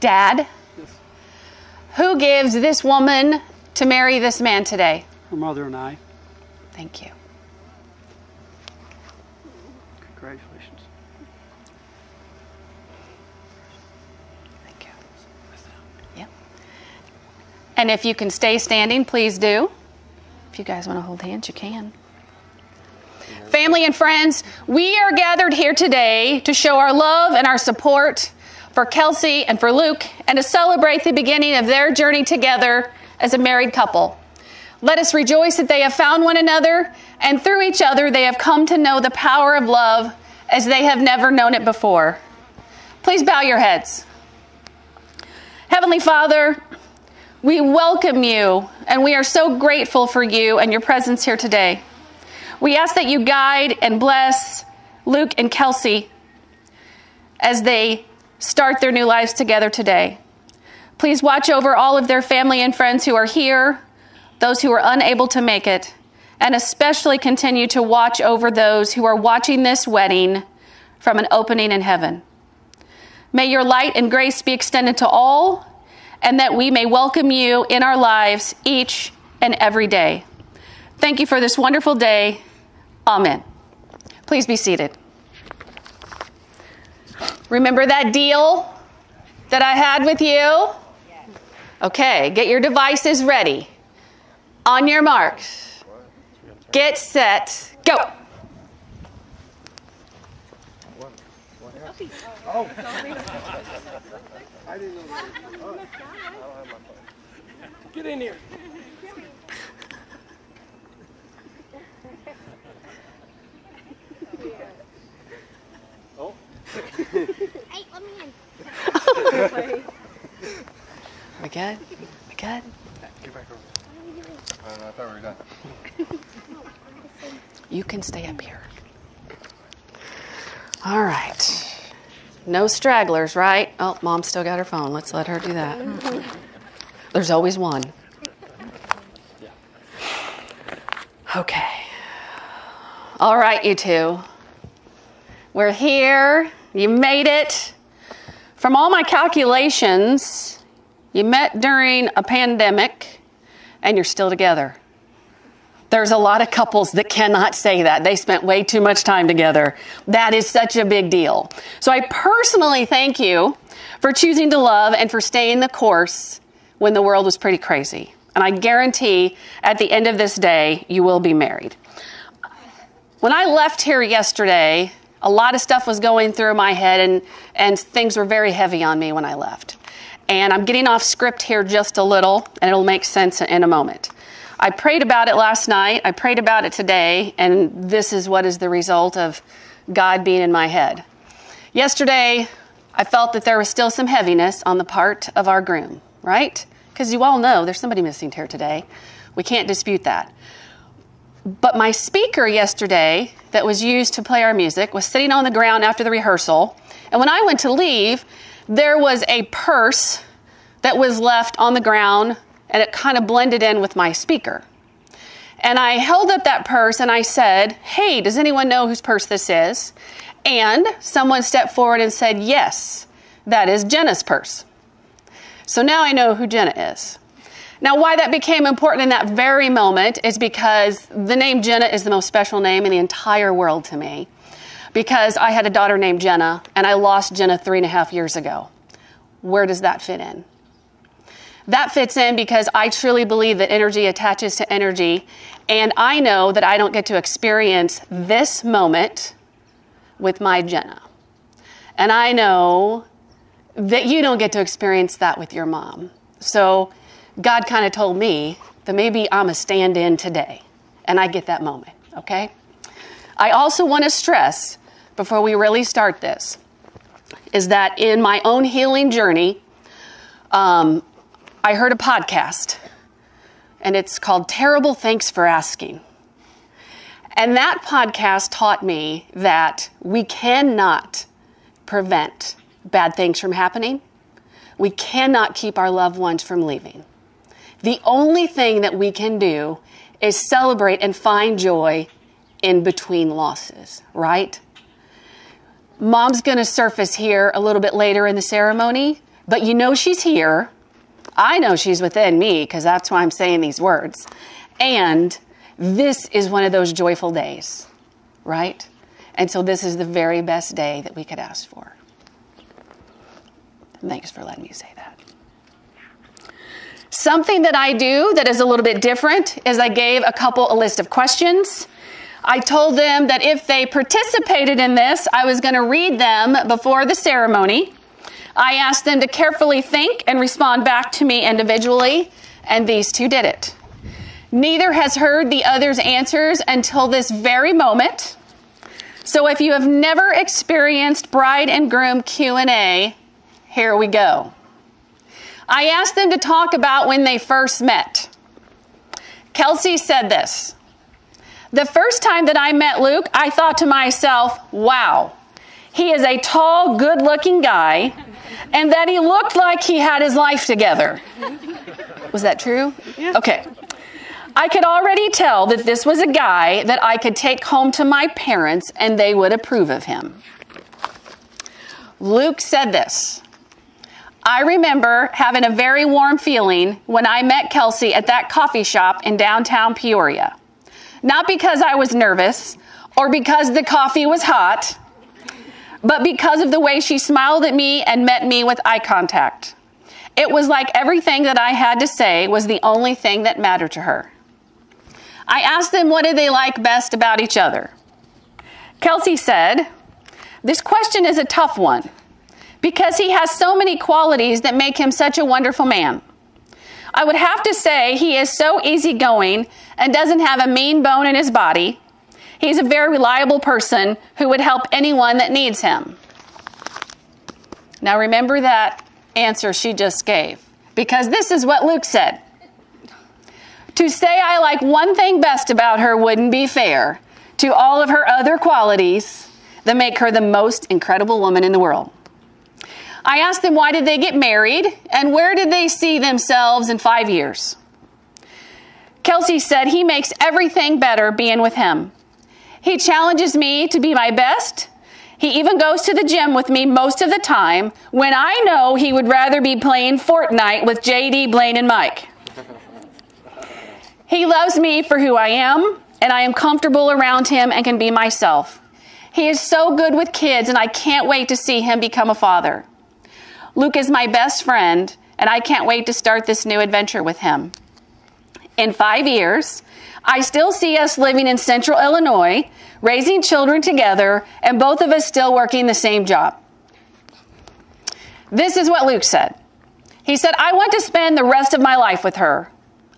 Dad, who gives this woman to marry this man today? Her mother and I. Thank you. Congratulations. Thank you. Yep. And if you can stay standing, please do. If you guys want to hold hands, you can. Family and friends, we are gathered here today to show our love and our support for Kelsey and for Luke and to celebrate the beginning of their journey together as a married couple. Let us rejoice that they have found one another and through each other they have come to know the power of love as they have never known it before. Please bow your heads. Heavenly Father, we welcome you and we are so grateful for you and your presence here today. We ask that you guide and bless Luke and Kelsey as they start their new lives together today. Please watch over all of their family and friends who are here, those who are unable to make it, and especially continue to watch over those who are watching this wedding from an opening in heaven. May your light and grace be extended to all, and that we may welcome you in our lives each and every day. Thank you for this wonderful day. Amen. Please be seated. Remember that deal that I had with you? Okay, get your devices ready. On your marks. Get set. Go. Get in here. Hey, let me in. We good? We good? Get back over. I don't know, I thought we were done. You can stay up here. All right. No stragglers, right? Oh, mom still got her phone. Let's let her do that. There's always one. Okay. All right, you two. We're here. You made it. From all my calculations, you met during a pandemic and you're still together. There's a lot of couples that cannot say that. They spent way too much time together. That is such a big deal. So I personally thank you for choosing to love and for staying the course when the world was pretty crazy. And I guarantee at the end of this day, you will be married. When I left here yesterday, a lot of stuff was going through my head and, and things were very heavy on me when I left. And I'm getting off script here just a little, and it'll make sense in a moment. I prayed about it last night, I prayed about it today, and this is what is the result of God being in my head. Yesterday, I felt that there was still some heaviness on the part of our groom, right? Because you all know there's somebody missing here today. We can't dispute that. But my speaker yesterday that was used to play our music was sitting on the ground after the rehearsal. And when I went to leave, there was a purse that was left on the ground and it kind of blended in with my speaker. And I held up that purse and I said, Hey, does anyone know whose purse this is? And someone stepped forward and said, Yes, that is Jenna's purse. So now I know who Jenna is. Now, why that became important in that very moment is because the name Jenna is the most special name in the entire world to me. Because I had a daughter named Jenna, and I lost Jenna three and a half years ago. Where does that fit in? That fits in because I truly believe that energy attaches to energy, and I know that I don't get to experience this moment with my Jenna. And I know that you don't get to experience that with your mom. So God kind of told me that maybe I'm a stand in today, and I get that moment, okay? I also want to stress before we really start this is that in my own healing journey, um, I heard a podcast, and it's called Terrible Thanks for Asking. And that podcast taught me that we cannot prevent bad things from happening. We cannot keep our loved ones from leaving. The only thing that we can do is celebrate and find joy in between losses, right? Mom's going to surface here a little bit later in the ceremony, but you know she's here. I know she's within me because that's why I'm saying these words. And this is one of those joyful days, right? And so this is the very best day that we could ask for. Thanks for letting me say that. Something that I do that is a little bit different is I gave a couple a list of questions. I told them that if they participated in this, I was going to read them before the ceremony. I asked them to carefully think and respond back to me individually, and these two did it. Neither has heard the other's answers until this very moment. So if you have never experienced bride and groom Q&A, here we go. I asked them to talk about when they first met. Kelsey said this. The first time that I met Luke, I thought to myself, wow, he is a tall, good looking guy, and that he looked like he had his life together. Was that true? Yeah. Okay. I could already tell that this was a guy that I could take home to my parents and they would approve of him. Luke said this. I remember having a very warm feeling when I met Kelsey at that coffee shop in downtown Peoria. Not because I was nervous or because the coffee was hot, but because of the way she smiled at me and met me with eye contact. It was like everything that I had to say was the only thing that mattered to her. I asked them what did they like best about each other. Kelsey said, This question is a tough one because he has so many qualities that make him such a wonderful man. I would have to say he is so easygoing and doesn't have a mean bone in his body. He's a very reliable person who would help anyone that needs him. Now remember that answer she just gave because this is what Luke said. To say I like one thing best about her wouldn't be fair to all of her other qualities that make her the most incredible woman in the world. I asked them why did they get married and where did they see themselves in five years. Kelsey said he makes everything better being with him. He challenges me to be my best. He even goes to the gym with me most of the time when I know he would rather be playing Fortnite with JD, Blaine, and Mike. He loves me for who I am, and I am comfortable around him and can be myself. He is so good with kids, and I can't wait to see him become a father. Luke is my best friend, and I can't wait to start this new adventure with him. In five years, I still see us living in central Illinois, raising children together, and both of us still working the same job. This is what Luke said. He said, I want to spend the rest of my life with her.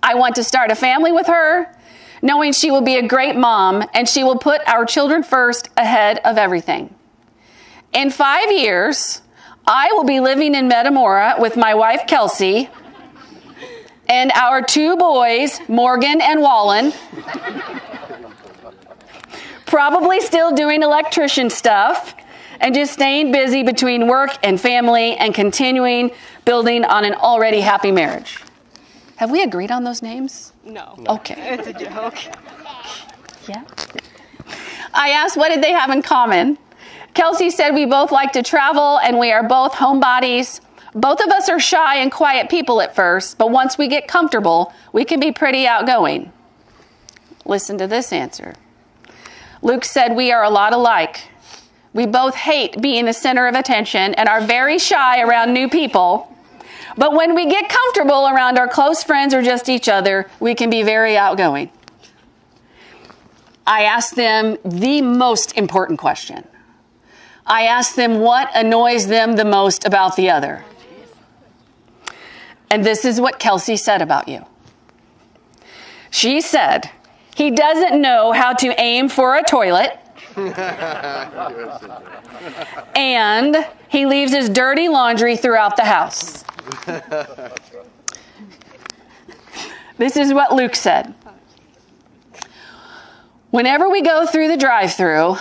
I want to start a family with her, knowing she will be a great mom and she will put our children first ahead of everything. In five years, I will be living in Metamora with my wife, Kelsey, and our two boys, Morgan and Wallen. Probably still doing electrician stuff and just staying busy between work and family and continuing building on an already happy marriage. Have we agreed on those names? No. Okay. It's a joke. Yeah. I asked what did they have in common. Kelsey said we both like to travel and we are both homebodies. Both of us are shy and quiet people at first, but once we get comfortable, we can be pretty outgoing. Listen to this answer. Luke said we are a lot alike. We both hate being the center of attention and are very shy around new people. But when we get comfortable around our close friends or just each other, we can be very outgoing. I asked them the most important question. I asked them what annoys them the most about the other. And this is what Kelsey said about you. She said, he doesn't know how to aim for a toilet. and he leaves his dirty laundry throughout the house. this is what Luke said. Whenever we go through the drive through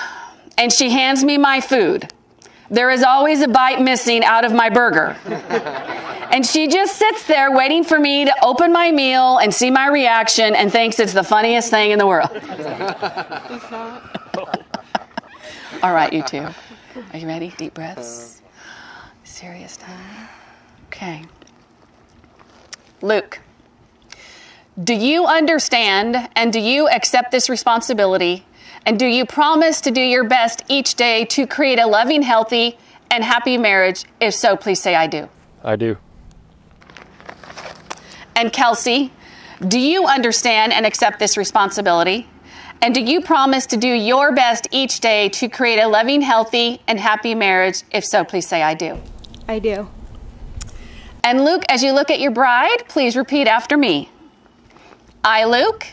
and she hands me my food, there is always a bite missing out of my burger. And she just sits there waiting for me to open my meal and see my reaction and thinks it's the funniest thing in the world. All right, you two. Are you ready? Deep breaths. Serious time. Okay. Luke, do you understand and do you accept this responsibility? And do you promise to do your best each day to create a loving, healthy, and happy marriage? If so, please say, I do. I do. And Kelsey, do you understand and accept this responsibility? And do you promise to do your best each day to create a loving, healthy, and happy marriage? If so, please say, I do. I do. And Luke, as you look at your bride, please repeat after me. I, Luke,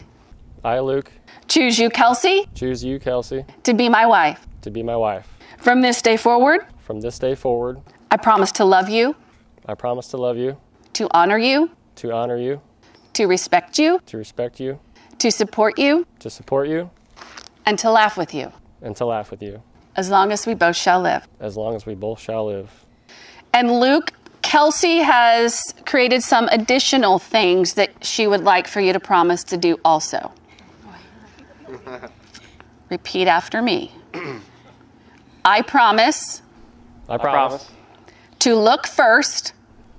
I, Luke, choose you, Kelsey, choose you, Kelsey, to be my wife. to be my wife. From this day forward, From this day forward, I promise to love you, I promise to love you, to honor you, to honor you, to respect you, to respect you, to support you, to support you, and to laugh with you, and to laugh with you, as long as we both shall live. as long as we both shall live. And Luke, Kelsey has created some additional things that she would like for you to promise to do also. Repeat after me. I promise I promise to look first.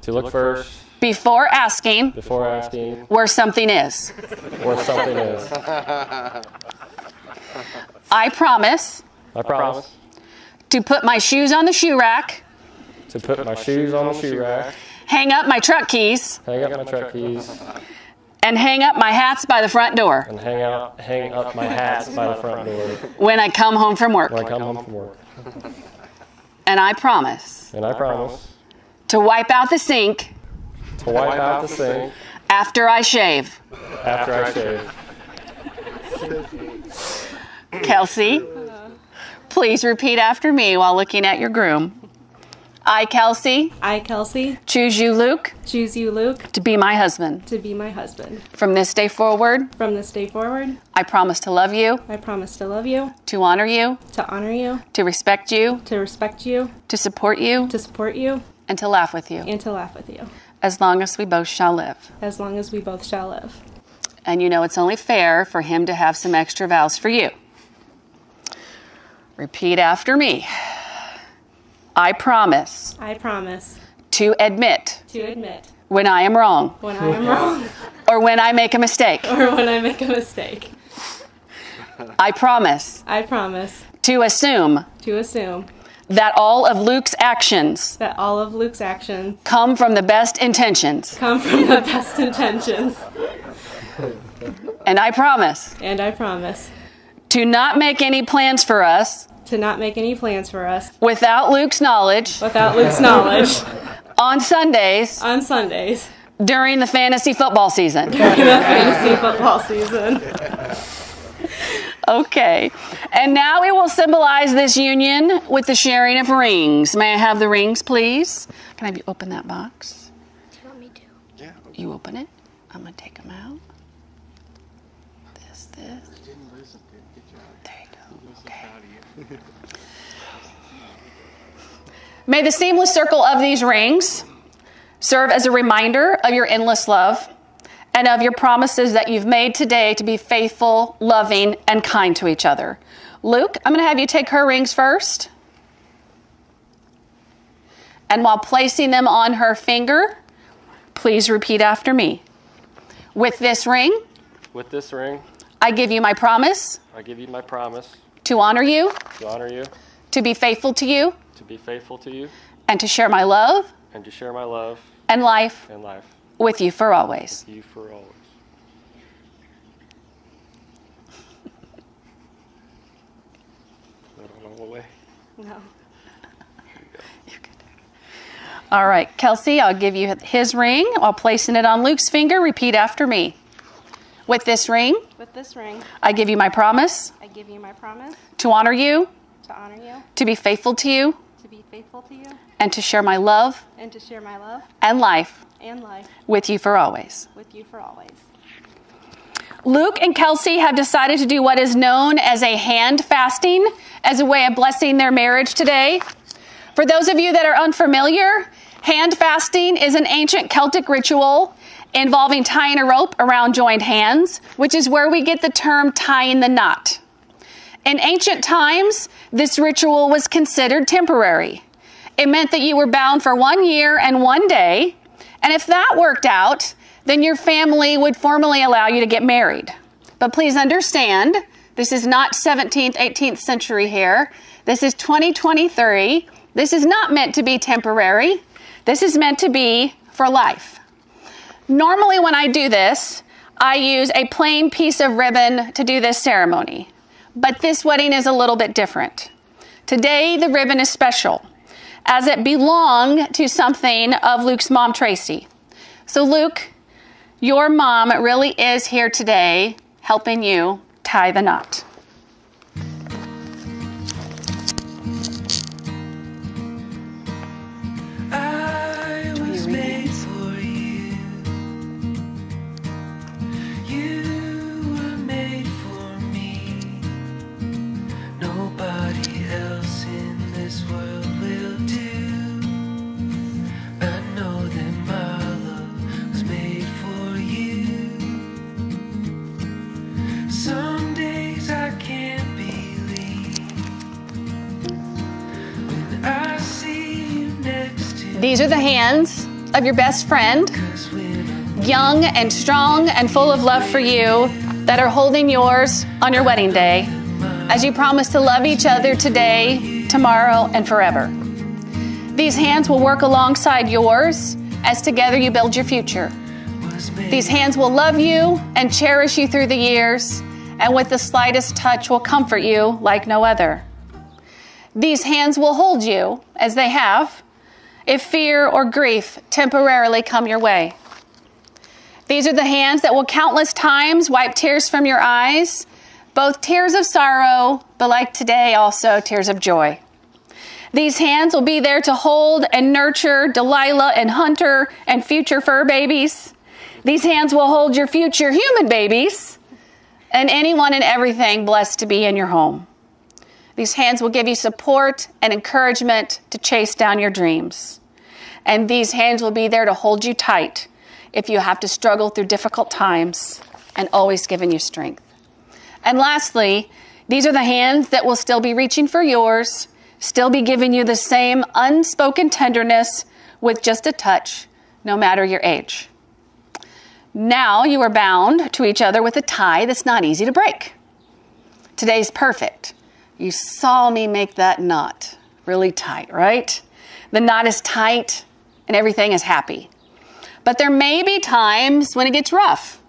To look first before asking before asking where something is. where something is. I promise I promise to put my shoes on the shoe rack, to put my shoes on the shoe rack, hang up my truck keys, hang up my truck keys, and hang up my hats by the front door and hang out hang up my hats by the front door when I come home from work. when I come home from work. And I promise And I promise to wipe out the sink to wipe out the sink after I shave. after I shave. Kelsey, please repeat after me while looking at your groom. I, Kelsey, I, Kelsey, choose you, Luke, choose you, Luke, to be my husband. to be my husband. From this day forward, From this day forward, I promise to love you, I promise to love you, to honor you, to honor you, to respect you, to respect you, to support you, to support you, and to laugh with you, and to laugh with you, as long as we both shall live. as long as we both shall live. And you know it's only fair for him to have some extra vows for you. Repeat after me. I promise I promise to admit to admit when I am wrong when I am wrong or when I make a mistake. or when I make a mistake. I promise I promise to assume to assume that all of Luke's actions that all of Luke's actions come from the best intentions. come from the best intentions. And I promise And I promise to not make any plans for us to not make any plans for us without Luke's knowledge without Luke's knowledge on Sundays on Sundays during the fantasy football season. during the fantasy football season. Okay. And now we will symbolize this union with the sharing of rings. May I have the rings, please? Can I have you open that box? Do you want me to? Yeah. You open it. I'm going to take them out. This, this. Didn't listen. Good job. There you go. I'm so proud of you. May the seamless circle of these rings serve as a reminder of your endless love and of your promises that you've made today to be faithful, loving, and kind to each other. Luke, I'm going to have you take her rings first. And while placing them on her finger, please repeat after me. With this ring, With this ring, I give you my promise I give you my promise to honor you, to honor you, to be faithful to you, to be faithful to you, and to share my love and to share my love and life and life with you for always. with you for always. I don't know the way. No. All right, Kelsey, I'll give you his ring while placing it on Luke's finger. Repeat after me. With this ring, With this ring, I give you my promise I give you my promise to honor you, to honor you, to be faithful to you, to be faithful to you, and to share my love and to share my love and life and life with you for always. with you for always. Luke and Kelsey have decided to do what is known as a hand fasting as a way of blessing their marriage today. For those of you that are unfamiliar, hand fasting is an ancient Celtic ritual involving tying a rope around joined hands, which is where we get the term tying the knot. In ancient times, this ritual was considered temporary. It meant that you were bound for one year and one day And if that worked out, then your family would formally allow you to get married. But please understand, this is not 17th, 18th century here. This is 2023. This is not meant to be temporary. This is meant to be for life. Normally, when I do this, I use a plain piece of ribbon to do this ceremony. But this wedding is a little bit different. Today, the ribbon is special as it belonged to something of Luke's mom, Tracy. So, Luke, your mom really is here today helping you tie the knot. These are the hands of your best friend, young and strong and full of love for you, that are holding yours on your wedding day as you promise to love each other today, tomorrow, and forever. These hands will work alongside yours as together you build your future. These hands will love you and cherish you through the years, and with the slightest touch will comfort you like no other. These hands will hold you, as they have, if fear or grief temporarily come your way. These are the hands that will countless times wipe tears from your eyes, both tears of sorrow, but like today, also tears of joy. These hands will be there to hold and nurture Delilah and Hunter and future fur babies. These hands will hold your future human babies and anyone and everything blessed to be in your home. These hands will give you support and encouragement to chase down your dreams. And these hands will be there to hold you tight if you have to struggle through difficult times and always giving you strength. And lastly, these are the hands that will still be reaching for yours, still be giving you the same unspoken tenderness with just a touch, no matter your age. Now you are bound to each other with a tie that's not easy to break. Today's perfect. You saw me make that knot really tight, right? The knot is tight and everything is happy. But there may be times when it gets rough.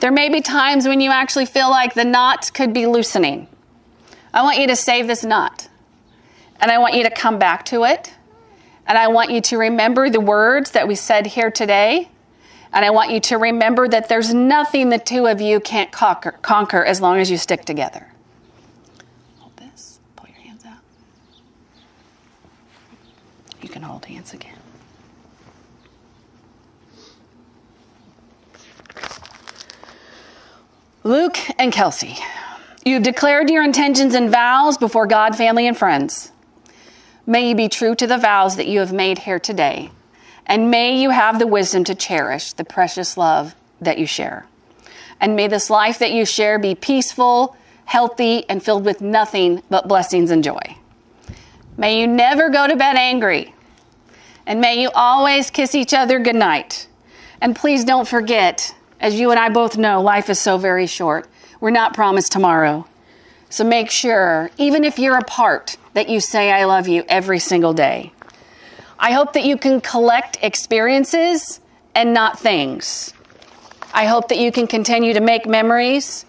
There may be times when you actually feel like the knot could be loosening. I want you to save this knot. And I want you to come back to it. And I want you to remember the words that we said here today. And I want you to remember that there's nothing the two of you can't conquer, conquer as long as you stick together. Hold this. Pull your hands out. You can hold hands again. Luke and Kelsey, you've declared your intentions and vows before God, family, and friends. May you be true to the vows that you have made here today, and may you have the wisdom to cherish the precious love that you share. And may this life that you share be peaceful, healthy, and filled with nothing but blessings and joy. May you never go to bed angry, and may you always kiss each other goodnight. And please don't forget, as you and I both know, life is so very short. We're not promised tomorrow. So make sure, even if you're apart, that you say, I love you every single day. I hope that you can collect experiences and not things. I hope that you can continue to make memories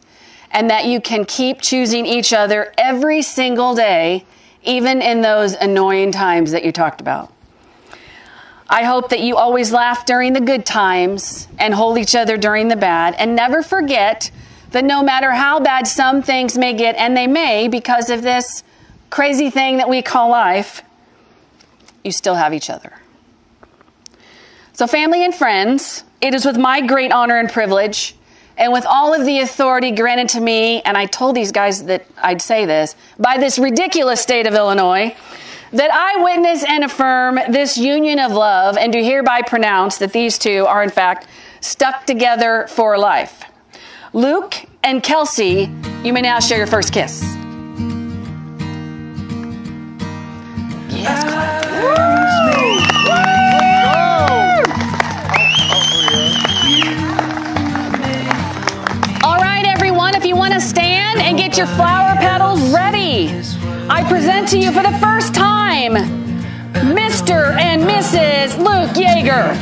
and that you can keep choosing each other every single day, even in those annoying times that you talked about. I hope that you always laugh during the good times and hold each other during the bad, and never forget that no matter how bad some things may get, and they may because of this crazy thing that we call life, you still have each other. So, family and friends, it is with my great honor and privilege, and with all of the authority granted to me, and I told these guys that I'd say this, by this ridiculous state of Illinois, that I witness and affirm this union of love and do hereby pronounce that these two are in fact stuck together for life. Luke and Kelsey, you may now share your first kiss. Yes, All right, everyone, if you want to stand and get your flower petals ready. I present to you for the first time Mr. and Mrs. Luke Yeager.